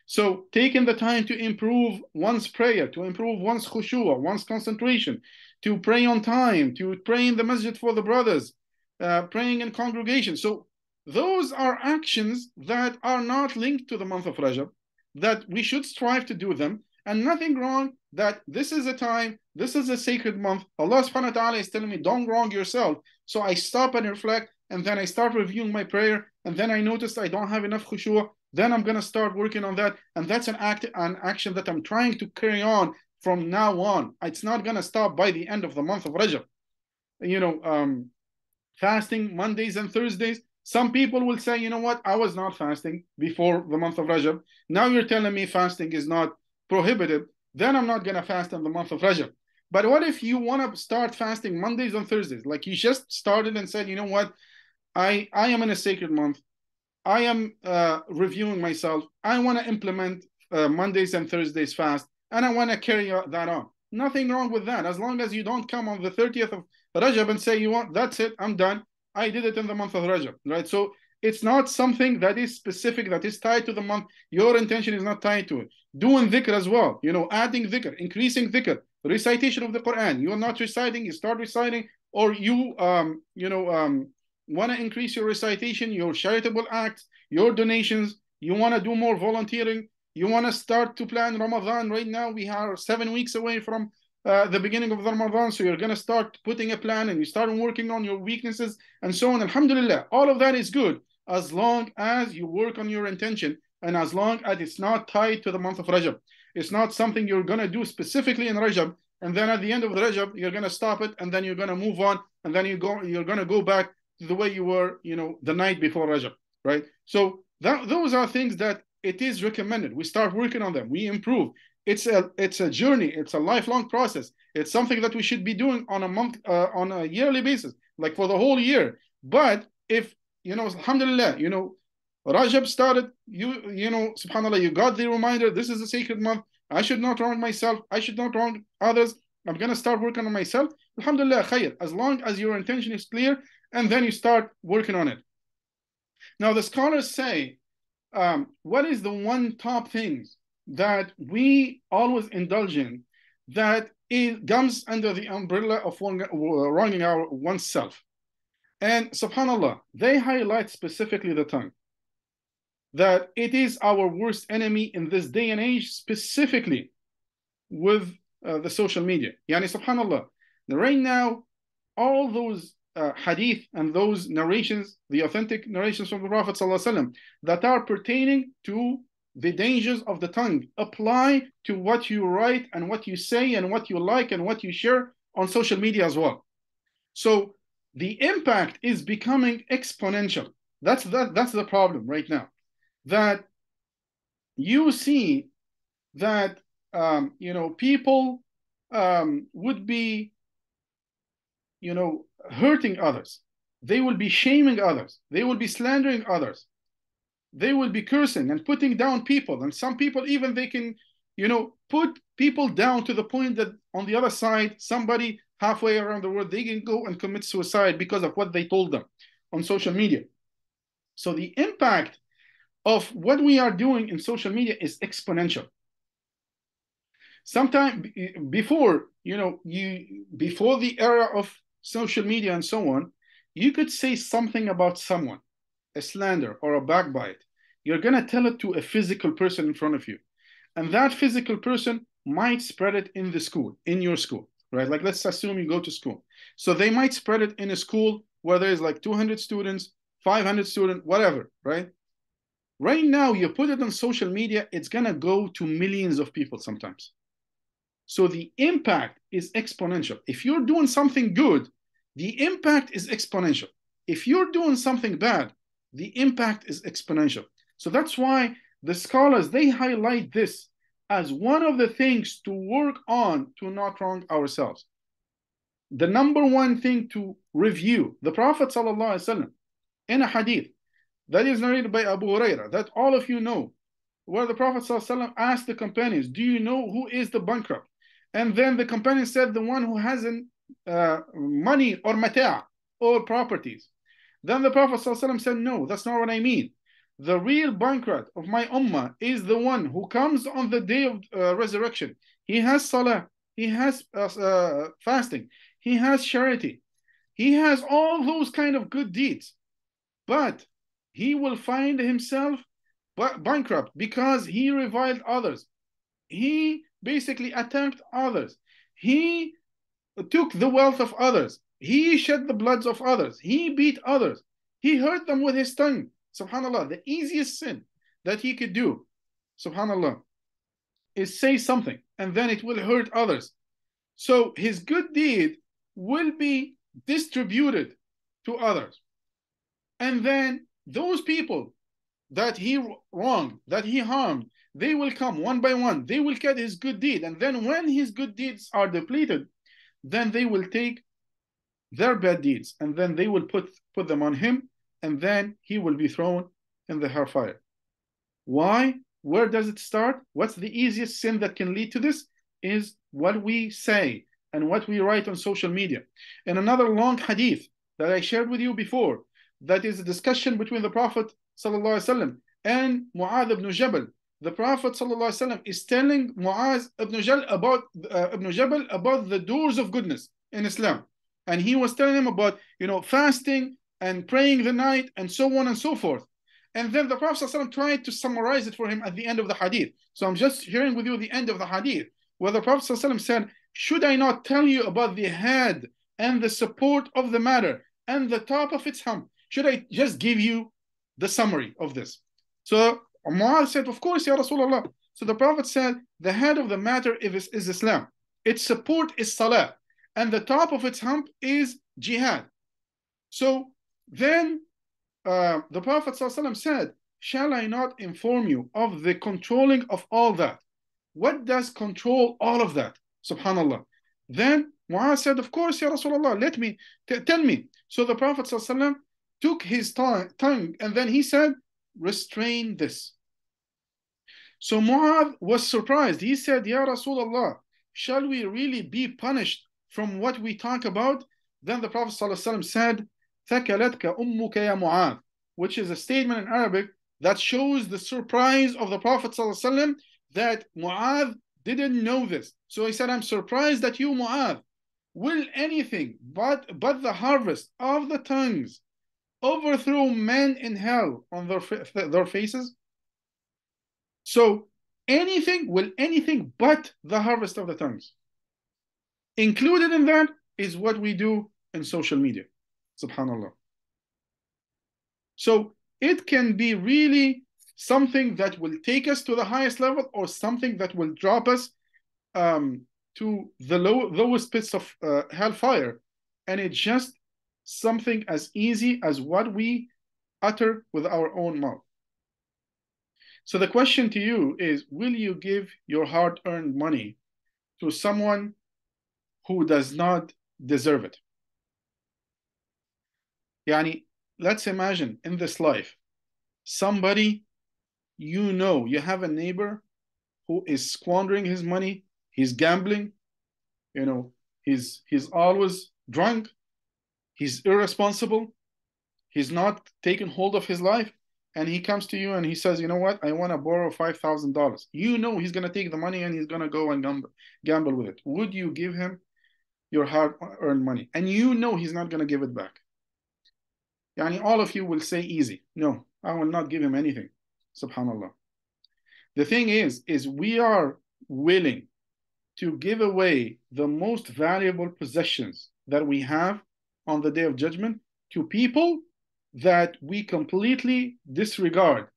So, taking the time to improve one's prayer, to improve one's khushu', one's concentration, to pray on time, to pray in the masjid for the brothers, uh, praying in congregation. So, those are actions that are not linked to the month of Rajab, that we should strive to do them, and nothing wrong that this is a time, this is a sacred month. Allah subhanahu wa ta'ala is telling me, don't wrong yourself. So I stop and reflect, and then I start reviewing my prayer, and then I noticed I don't have enough khushu'. Then I'm gonna start working on that. And that's an act an action that I'm trying to carry on from now on. It's not gonna stop by the end of the month of Rajab. You know, um, fasting Mondays and Thursdays. Some people will say, you know what, I was not fasting before the month of Rajab. Now you're telling me fasting is not prohibited. Then I'm not gonna fast in the month of Rajab. But what if you want to start fasting Mondays and Thursdays? Like you just started and said, you know what, I I am in a sacred month. I am uh, reviewing myself. I want to implement uh, Mondays and Thursdays fast, and I want to carry that on. Nothing wrong with that, as long as you don't come on the 30th of Rajab and say, you want, that's it, I'm done. I did it in the month of Rajab, right? So it's not something that is specific, that is tied to the month. Your intention is not tied to it. Doing dhikr as well, you know, adding dhikr, increasing dhikr, recitation of the Quran. You are not reciting, you start reciting, or you, um, you know, um, want to increase your recitation, your charitable acts, your donations, you want to do more volunteering, you want to start to plan Ramadan. Right now, we are seven weeks away from uh, the beginning of Ramadan. So you're going to start putting a plan and you start working on your weaknesses and so on. Alhamdulillah, all of that is good as long as you work on your intention and as long as it's not tied to the month of Rajab. It's not something you're going to do specifically in Rajab. And then at the end of the Rajab, you're going to stop it and then you're going to move on and then you go, you're going to go back the way you were, you know, the night before Rajab, right? So that, those are things that it is recommended. We start working on them. We improve. It's a it's a journey. It's a lifelong process. It's something that we should be doing on a month, uh, on a yearly basis, like for the whole year. But if you know, Alhamdulillah, you know, Rajab started. You you know, Subhanallah, you got the reminder. This is a sacred month. I should not wrong myself. I should not wrong others. I'm gonna start working on myself. Alhamdulillah, khair. As long as your intention is clear and then you start working on it. Now, the scholars say, um, what is the one top things that we always indulge in that it comes under the umbrella of wronging our oneself? And subhanAllah, they highlight specifically the tongue. That it is our worst enemy in this day and age, specifically with uh, the social media. Yani subhanAllah, right now, all those uh, hadith and those narrations, the authentic narrations from the Prophet ﷺ, that are pertaining to the dangers of the tongue apply to what you write and what you say and what you like and what you share on social media as well. So the impact is becoming exponential. That's that, that's the problem right now. That you see that um, you know people um, would be you know hurting others. They will be shaming others. They will be slandering others. They will be cursing and putting down people. And some people, even they can, you know, put people down to the point that on the other side, somebody halfway around the world, they can go and commit suicide because of what they told them on social media. So the impact of what we are doing in social media is exponential. Sometime before, you know, you before the era of social media, and so on, you could say something about someone, a slander or a backbite. You're going to tell it to a physical person in front of you. And that physical person might spread it in the school, in your school, right? Like, let's assume you go to school. So they might spread it in a school where there's like 200 students, 500 students, whatever, right? Right now, you put it on social media, it's going to go to millions of people sometimes. So the impact is exponential. If you're doing something good, the impact is exponential. If you're doing something bad, the impact is exponential. So that's why the scholars they highlight this as one of the things to work on to not wrong ourselves. The number one thing to review, the Prophet ﷺ, in a hadith that is narrated by Abu Huraira, that all of you know, where the Prophet ﷺ asked the companions, Do you know who is the bankrupt? And then the companion said, The one who hasn't uh, money or mata' or properties. Then the Prophet ﷺ said, No, that's not what I mean. The real bankrupt of my ummah is the one who comes on the day of uh, resurrection. He has salah, he has uh, uh fasting, he has charity, he has all those kind of good deeds. But he will find himself bankrupt because he reviled others. He basically attacked others. He took the wealth of others. He shed the bloods of others. He beat others. He hurt them with his tongue. Subhanallah, the easiest sin that he could do, subhanallah, is say something and then it will hurt others. So his good deed will be distributed to others. And then those people that he wronged, that he harmed, they will come one by one. They will get his good deed. And then when his good deeds are depleted, then they will take their bad deeds and then they will put, put them on him and then he will be thrown in the hellfire. Why? Where does it start? What's the easiest sin that can lead to this? Is what we say and what we write on social media. In another long hadith that I shared with you before, that is a discussion between the Prophet وسلم, and Mu'adh ibn Jabal. The Prophet وسلم, is telling Mu'adh ibn Jabal about uh, ibn Jabal about the doors of goodness in Islam. And he was telling him about you know fasting and praying the night and so on and so forth. And then the Prophet ﷺ tried to summarize it for him at the end of the hadith. So I'm just sharing with you the end of the hadith, where the Prophet ﷺ said, Should I not tell you about the head and the support of the matter and the top of its hump? Should I just give you the summary of this? So Mu'adh said, Of course, Ya Rasulullah. So the Prophet said, The head of the matter is, is Islam. Its support is Salah. And the top of its hump is Jihad. So then uh, the Prophet said, Shall I not inform you of the controlling of all that? What does control all of that? Subhanallah. Then Mu'adh said, Of course, Ya Rasulullah, let me tell me. So the Prophet took his tongue and then he said, Restrain this. So Mu'adh was surprised. He said, Ya Rasulullah, shall we really be punished from what we talk about? Then the Prophet ﷺ said, ثكلتك أمك يا معاذ which is a statement in Arabic that shows the surprise of the Prophet ﷺ that Mu'adh didn't know this. So he said, I'm surprised that you, Mu'adh, will anything but, but the harvest of the tongues overthrow men in hell on their, their faces? So anything, will anything but the harvest of the tongues. Included in that is what we do in social media. Subhanallah. So it can be really something that will take us to the highest level or something that will drop us um, to the low, lowest pits of uh, hellfire. And it's just something as easy as what we utter with our own mouth. So the question to you is Will you give your hard earned money to someone who does not deserve it? Yani, let's imagine in this life, somebody you know, you have a neighbor who is squandering his money, he's gambling, you know, he's he's always drunk, he's irresponsible, he's not taking hold of his life, and he comes to you and he says, you know what, I want to borrow five thousand dollars. You know he's gonna take the money and he's gonna go and gamble, gamble with it. Would you give him your hard-earned money? And you know he's not gonna give it back. Yani all of you will say easy. No, I will not give him anything. Subhanallah. The thing is, is we are willing to give away the most valuable possessions that we have on the day of judgment to people that we completely disregard,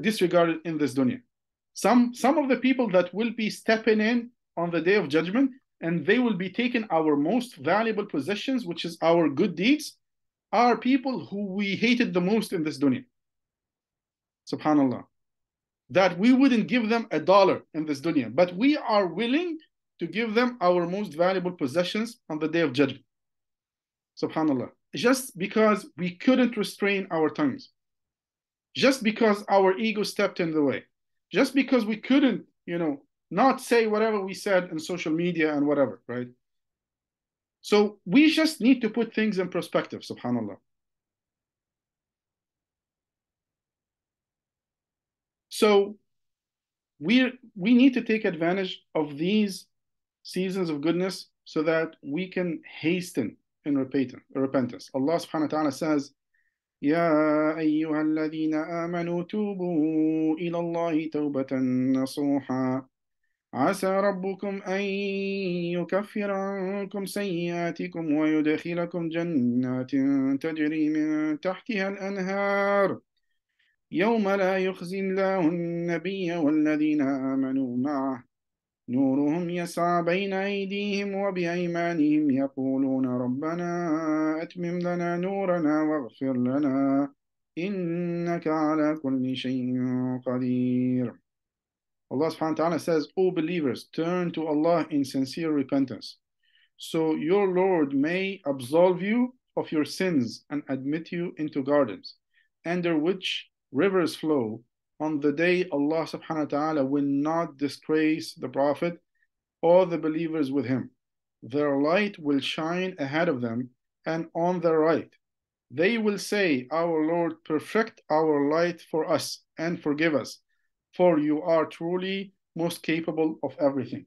disregarded in this dunya. Some, some of the people that will be stepping in on the day of judgment and they will be taking our most valuable possessions, which is our good deeds, are people who we hated the most in this dunya. Subhanallah. That we wouldn't give them a dollar in this dunya, but we are willing to give them our most valuable possessions on the day of judgment. Subhanallah. Just because we couldn't restrain our tongues. Just because our ego stepped in the way. Just because we couldn't, you know, not say whatever we said in social media and whatever, right? So we just need to put things in perspective, subhanAllah. So we we need to take advantage of these seasons of goodness so that we can hasten in repentance. Allah subhanahu wa ta'ala says, يا أيها الذين آمنوا توبوا إلى الله توبة نصوحا عسى ربكم أن يكفر عنكم سيئاتكم ويدخلكم جنات تجري من تحتها الأنهار يوم لا يخزي الله النبي والذين آمنوا معه نورهم يسعى بين أيديهم وبأيمانهم يقولون ربنا أتمم لنا نورنا واغفر لنا إنك على كل شيء قدير Allah subhanahu wa ta'ala says, O believers, turn to Allah in sincere repentance. So your Lord may absolve you of your sins and admit you into gardens, under which rivers flow. on the day Allah subhanahu wa ta'ala will not disgrace the Prophet or the believers with him. Their light will shine ahead of them and on their right. They will say, Our Lord, perfect our light for us and forgive us for you are truly most capable of everything.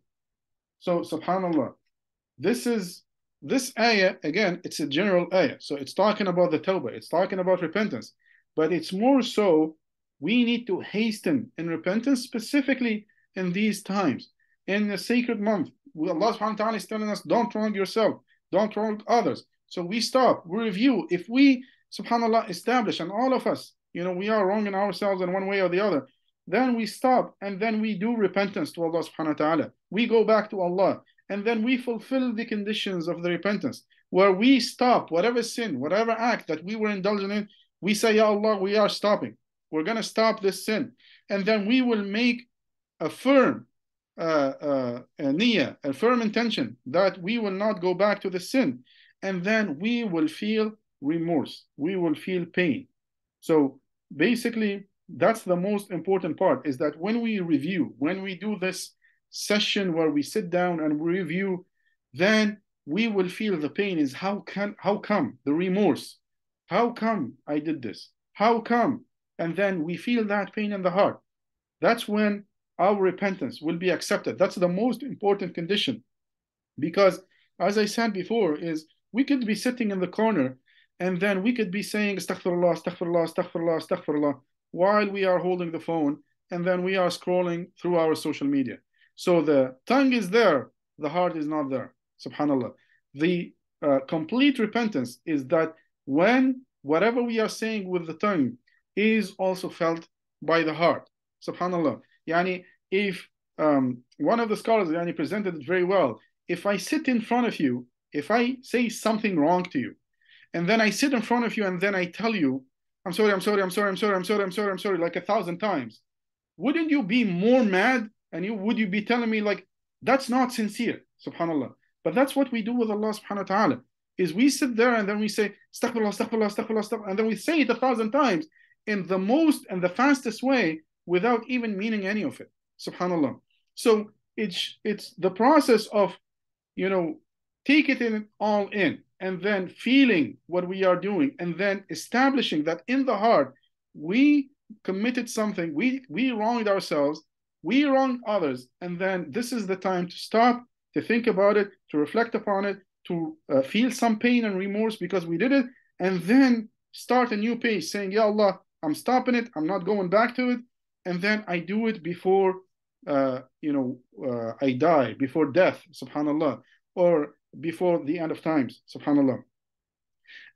So, subhanAllah, this is this ayah, again, it's a general ayah. So it's talking about the tawbah, it's talking about repentance, but it's more so we need to hasten in repentance, specifically in these times. In the sacred month, Allah subhanahu wa ta'ala is telling us, don't wrong yourself, don't wrong others. So we stop, we review. If we, subhanAllah, establish, and all of us, you know, we are wronging ourselves in one way or the other, then we stop and then we do repentance to Allah subhanahu wa ta'ala. We go back to Allah and then we fulfill the conditions of the repentance where we stop whatever sin, whatever act that we were indulging in. We say, Ya Allah, we are stopping. We're going to stop this sin. And then we will make a firm uh, uh, a niyyah, a firm intention that we will not go back to the sin. And then we will feel remorse. We will feel pain. So basically, that's the most important part is that when we review, when we do this session where we sit down and review, then we will feel the pain is how can how come the remorse how come i did this how come and then we feel that pain in the heart that's when our repentance will be accepted that's the most important condition because as i said before is we could be sitting in the corner and then we could be saying astaghfirullah astaghfirullah astaghfirullah astaghfirullah while we are holding the phone and then we are scrolling through our social media. So the tongue is there, the heart is not there. Subhanallah. The uh, complete repentance is that when whatever we are saying with the tongue is also felt by the heart. Subhanallah. Yani, if um, one of the scholars yani, presented it very well, if I sit in front of you, if I say something wrong to you, and then I sit in front of you and then I tell you I'm sorry, I'm sorry, I'm sorry, I'm sorry, I'm sorry, I'm sorry, I'm sorry, like a thousand times. Wouldn't you be more mad? And you would you be telling me like that's not sincere, subhanAllah. But that's what we do with Allah subhanahu wa ta'ala. Is we sit there and then we say, astaghfirullah, astaghfirullah, astaghfirullah, astaghfirullah, and then we say it a thousand times in the most and the fastest way without even meaning any of it. Subhanallah. So it's it's the process of, you know, take it in all in and then feeling what we are doing and then establishing that in the heart we committed something we we wronged ourselves we wronged others and then this is the time to stop to think about it to reflect upon it to uh, feel some pain and remorse because we did it and then start a new page saying ya allah i'm stopping it i'm not going back to it and then i do it before uh, you know uh, i die before death subhanallah or before the end of times, subhanAllah.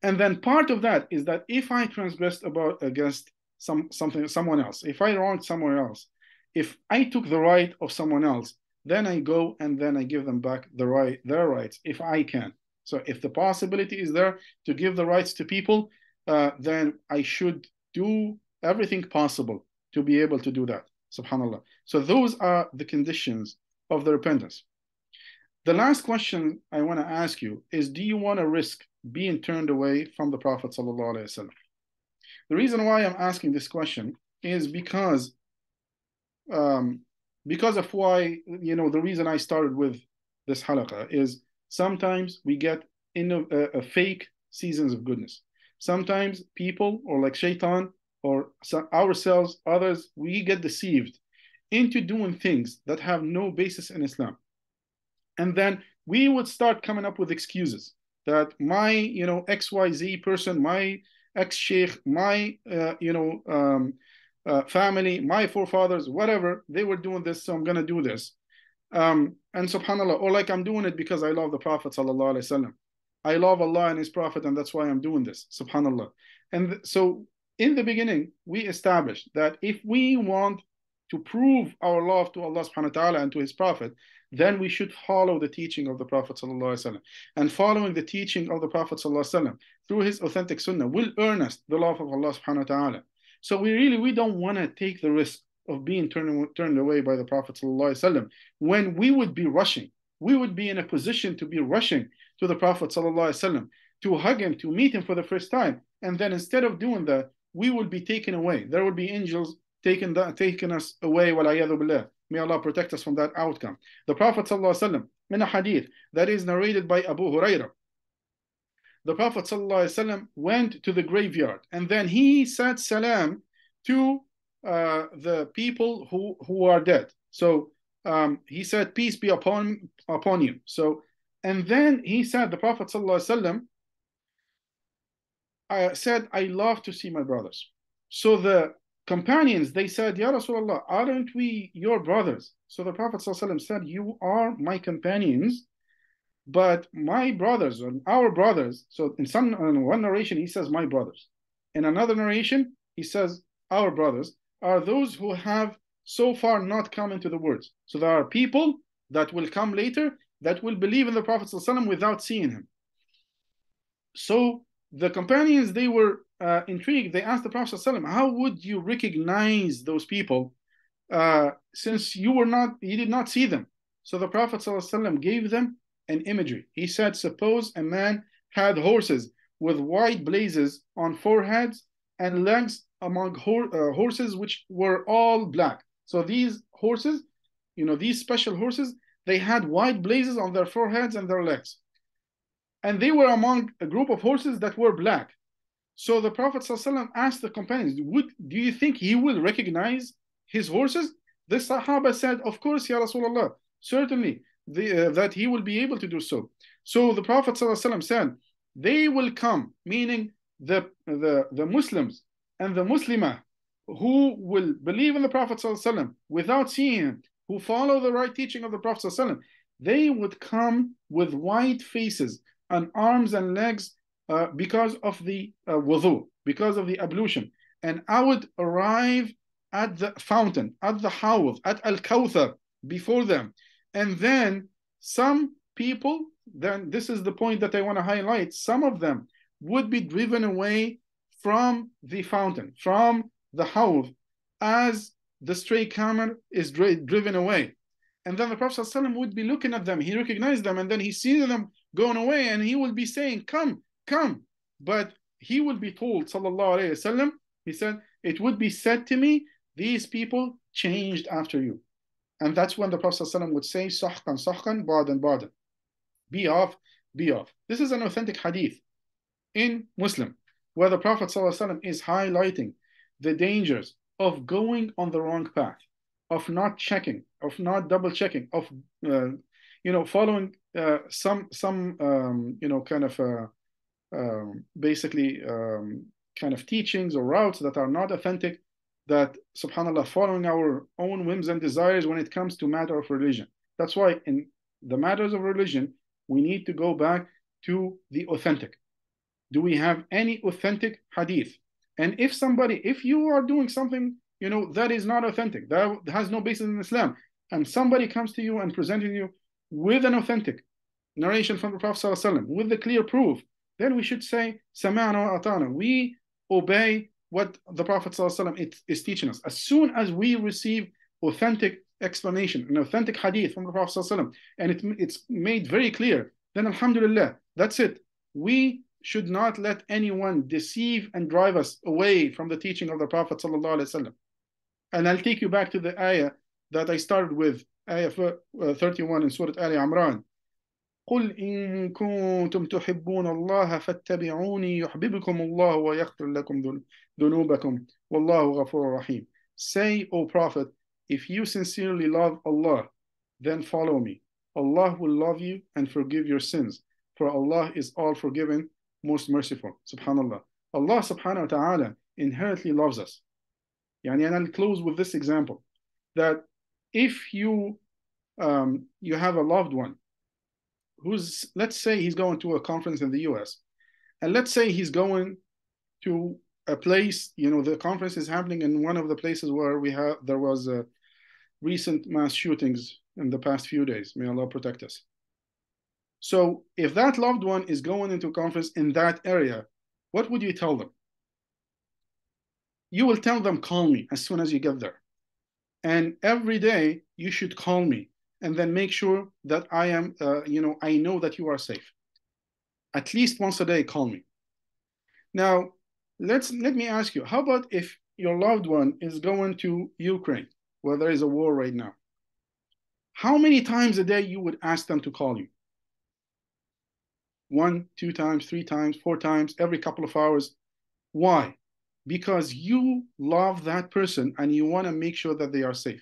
And then part of that is that if I transgressed about against some something someone else, if I wronged someone else, if I took the right of someone else, then I go and then I give them back the right their rights if I can. So if the possibility is there to give the rights to people, uh, then I should do everything possible to be able to do that. Subhanallah. So those are the conditions of the repentance. The last question I want to ask you is Do you want to risk being turned away from the Prophet? The reason why I'm asking this question is because um, because of why you know the reason I started with this halaqa is sometimes we get in a, a, fake seasons of goodness. Sometimes people or like shaitan or ourselves, others, we get deceived into doing things that have no basis in Islam and then we would start coming up with excuses that my you know xyz person my ex sheikh my uh, you know um, uh, family my forefathers whatever they were doing this so i'm going to do this Um, and subhanAllah, or like I'm doing it because I love the Prophet sallallahu alaihi wasallam. I love Allah and His Prophet, and that's why I'm doing this. Subhanallah. And so in the beginning, we established that if we want to prove our love to Allah subhanahu wa ta'ala and to His Prophet, then we should follow the teaching of the Prophet and following the teaching of the Prophet through his authentic sunnah will earn us the love of Allah subhanahu wa ta'ala. So we really we don't want to take the risk of being turned, turned away by the Prophet when we would be rushing. We would be in a position to be rushing to the Prophet sallallahu to hug him, to meet him for the first time. And then instead of doing that, we will be taken away. There will be angels taking, taking us away. May Allah protect us from that outcome. The Prophet ﷺ, in a hadith that is narrated by Abu Hurairah, the Prophet ﷺ went to the graveyard and then he said salam to uh, the people who, who are dead. So um, he said, Peace be upon, upon you. So, and then he said, the Prophet ﷺ uh, said, I love to see my brothers. So the companions, they said, Ya Rasulullah, aren't we your brothers? So the Prophet ﷺ said, You are my companions, but my brothers, and our brothers. So in some in one narration, he says, My brothers. In another narration, he says, Our brothers are those who have so far not come into the words. So there are people that will come later that will believe in the Prophet ﷺ without seeing him. So the companions, they were uh, intrigued. They asked the Prophet ﷺ, how would you recognize those people uh, since you were not, you did not see them? So the Prophet ﷺ gave them an imagery. He said, suppose a man had horses with white blazes on foreheads and legs among uh, horses which were all black. So these horses, you know, these special horses, they had white blazes on their foreheads and their legs. And they were among a group of horses that were black. So the Prophet ﷺ asked the companions, Would, Do you think he will recognize his horses? The Sahaba said, Of course, Ya Rasulullah, certainly the, uh, that he will be able to do so. So the Prophet ﷺ said, They will come, meaning the, the, the Muslims and the Muslimah who will believe in the Prophet ﷺ without seeing him, who follow the right teaching of the Prophet ﷺ, they would come with white faces and arms and legs uh, because of the uh, wudu, because of the ablution. And I would arrive at the fountain, at the hawd, at Al Kawthar before them. And then some people, then this is the point that I want to highlight, some of them would be driven away from the fountain, from the hawd, as the stray camel is dri- driven away. And then the Prophet ﷺ would be looking at them. He recognized them, and then he sees them going away, and he will be saying, Come, come. But he will be told, Sallallahu Alaihi Wasallam, he said, It would be said to me, These people changed after you. And that's when the Prophet ﷺ would say, Sahkan, sahkan, badan, badan. Be off, be off. This is an authentic hadith in Muslim, where the Prophet ﷺ is highlighting the dangers of going on the wrong path, of not checking, of not double checking, of uh, you know following uh, some some um, you know kind of uh, um, basically um, kind of teachings or routes that are not authentic. That subhanallah, following our own whims and desires when it comes to matter of religion. That's why in the matters of religion, we need to go back to the authentic. Do we have any authentic hadith? And if somebody, if you are doing something, you know, that is not authentic, that has no basis in Islam, and somebody comes to you and presenting you with an authentic narration from the Prophet ﷺ, with the clear proof, then we should say, Sama'na wa atana. We obey what the Prophet ﷺ is teaching us. As soon as we receive authentic explanation, an authentic hadith from the Prophet ﷺ, and it, it's made very clear, then Alhamdulillah, that's it. We should not let anyone deceive and drive us away from the teaching of the Prophet ﷺ. And I'll take you back to the ayah that I started with, ayah uh, 31 in Surah Ali Imran. قل إن كنتم تحبون الله فاتبعوني يحببكم الله ويغفر لكم ذنوبكم والله غفور رحيم. Say, O Prophet, if you sincerely love Allah, then follow me. Allah will love you and forgive your sins, for Allah is all forgiving most merciful. Subhanallah. Allah subhanahu wa ta'ala inherently loves us. Yani, and I'll close with this example that if you um, you have a loved one who's, let's say he's going to a conference in the US, and let's say he's going to a place, you know, the conference is happening in one of the places where we have, there was a recent mass shootings in the past few days. May Allah protect us. So if that loved one is going into a conference in that area, what would you tell them? You will tell them, call me as soon as you get there. And every day you should call me and then make sure that I am, uh, you know, I know that you are safe. At least once a day, call me. Now, let's let me ask you, how about if your loved one is going to Ukraine, where there is a war right now? How many times a day you would ask them to call you? One, two times, three times, four times, every couple of hours. Why? Because you love that person and you want to make sure that they are safe.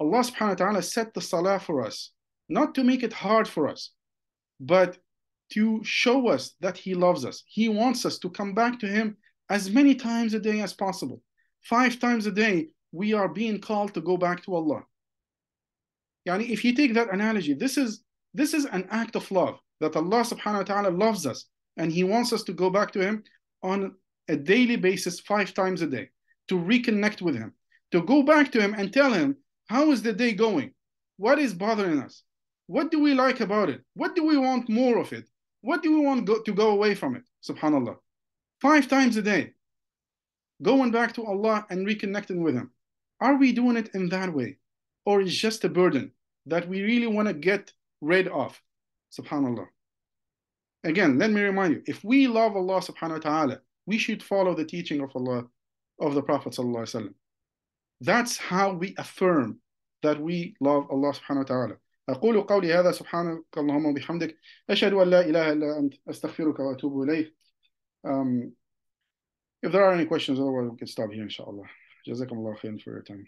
Allah subhanahu wa ta'ala set the salah for us, not to make it hard for us, but to show us that He loves us. He wants us to come back to Him as many times a day as possible. Five times a day, we are being called to go back to Allah. Yani if you take that analogy, this is this is an act of love that Allah subhanahu wa ta'ala loves us and He wants us to go back to Him on a daily basis, five times a day, to reconnect with Him, to go back to Him and tell Him, how is the day going? What is bothering us? What do we like about it? What do we want more of it? What do we want go, to go away from it? Subhanallah. Five times a day, going back to Allah and reconnecting with Him. Are we doing it in that way? Or is just a burden that we really want to get rid of? Subhanallah. Again, let me remind you if we love Allah subhanahu wa ta'ala, we should follow the teaching of Allah, of the Prophet. That's how we affirm that we love Allah subhanahu wa ta'ala. أقول قولي هذا سبحانك اللهم وبحمدك أشهد أن لا إله إلا أنت أستغفرك وأتوب إليك um, If there are any questions, otherwise we can stop here, inshallah. جزاكم الله خيرا for your time.